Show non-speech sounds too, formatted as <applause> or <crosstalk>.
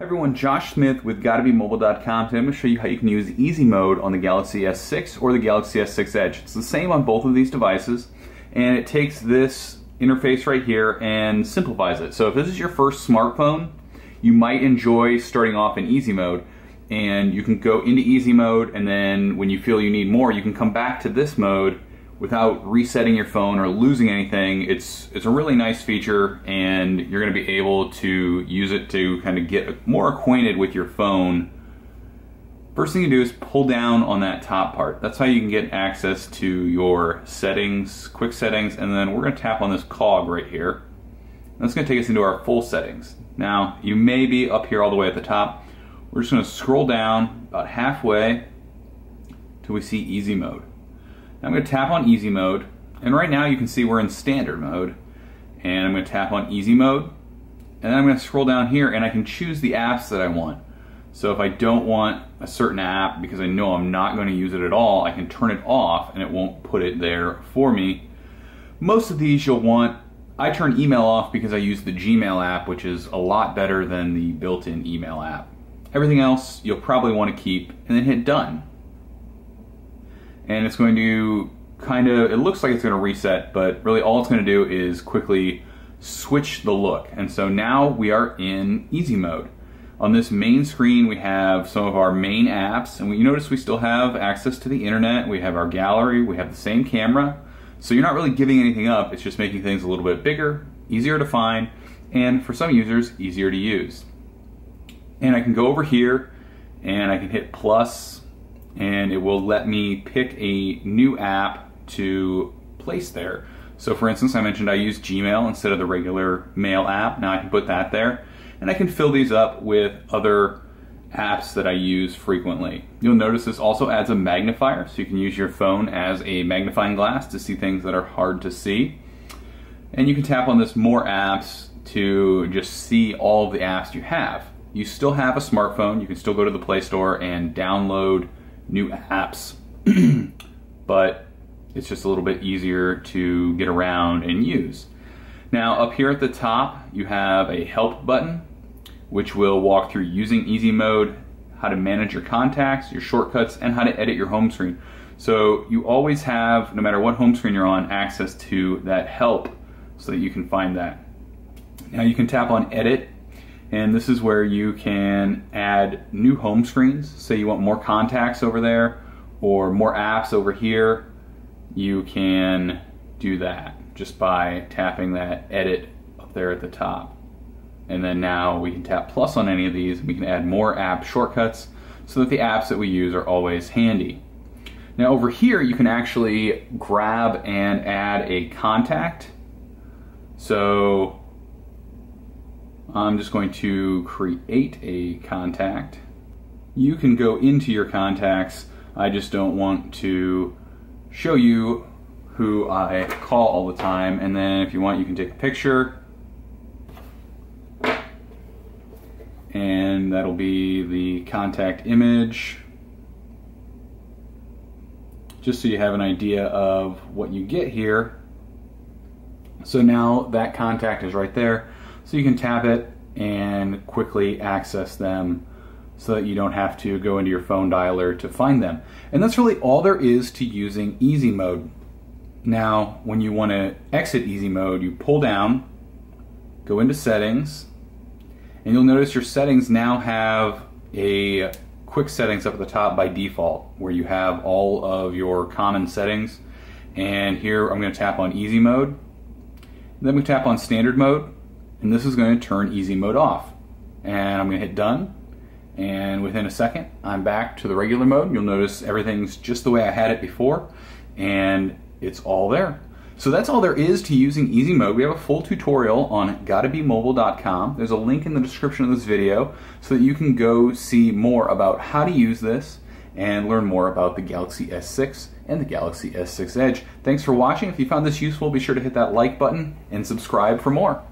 Hi everyone, Josh Smith with GottaBeMobile.com. Today I'm going to show you how you can use Easy Mode on the Galaxy S6 or the Galaxy S6 Edge. It's the same on both of these devices, and it takes this interface right here and simplifies it. So if this is your first smartphone, you might enjoy starting off in Easy Mode, and you can go into Easy Mode, and then when you feel you need more, you can come back to this mode without resetting your phone or losing anything. It's it's a really nice feature and you're going to be able to use it to kind of get more acquainted with your phone. First thing you do is pull down on that top part. That's how you can get access to your settings, quick settings, and then we're to tap on this cog right here. That's going to take us into our full settings. Now, you may be up here all the way at the top. We're just to scroll down about halfway till we see easy mode. I'm going to tap on easy mode and right now you can see we're in standard mode and I'm going to tap on easy mode and then I'm going to scroll down here and I can choose the apps that I want. So if I don't want a certain app because I know I'm not going to use it at all, I can turn it off and it won't put it there for me. Most of these you'll want, I turn email off because I use the Gmail app which is a lot better than the built-in email app. Everything else you'll probably want to keep and then hit done and it's going to kind of, it looks like it's going to reset, but really all it's going to do is quickly switch the look. And so now we are in easy mode. On this main screen, we have some of our main apps, and you notice we still have access to the internet, we have our gallery, we have the same camera. So you're not really giving anything up, it's just making things a little bit bigger, easier to find, and for some users, easier to use. And I can go over here, and I can hit plus and it will let me pick a new app to place there. So for instance, I mentioned I use Gmail instead of the regular mail app. Now I can put that there and I can fill these up with other apps that I use frequently. You'll notice this also adds a magnifier so you can use your phone as a magnifying glass to see things that are hard to see. And you can tap on this more apps to just see all the apps you have. You still have a smartphone, you can still go to the Play Store and download new apps, <clears throat> but it's just a little bit easier to get around and use. Now up here at the top you have a help button which will walk through using easy mode, how to manage your contacts, your shortcuts, and how to edit your home screen. So you always have, no matter what home screen you're on, access to that help so that you can find that. Now you can tap on edit and this is where you can add new home screens. Say you want more contacts over there or more apps over here, you can do that just by tapping that edit up there at the top. And then now we can tap plus on any of these and we can add more app shortcuts so that the apps that we use are always handy. Now over here you can actually grab and add a contact. So I'm just going to create a contact. You can go into your contacts. I just don't want to show you who I call all the time. And then if you want, you can take a picture. And that'll be the contact image. Just so you have an idea of what you get here. So now that contact is right there. So you can tap it and quickly access them so that you don't have to go into your phone dialer to find them. And that's really all there is to using easy mode. Now, when you want to exit easy mode, you pull down, go into settings, and you'll notice your settings now have a quick settings up at the top by default where you have all of your common settings. And here I'm going to tap on easy mode. Then we tap on standard mode and this is going to turn easy mode off. And I'm going to hit done and within a second I'm back to the regular mode. You'll notice everything's just the way I had it before and it's all there. So that's all there is to using easy mode. We have a full tutorial on gottabemobile.com. There's a link in the description of this video so that you can go see more about how to use this and learn more about the Galaxy S6 and the Galaxy S6 Edge. Thanks for watching. If you found this useful, be sure to hit that like button and subscribe for more.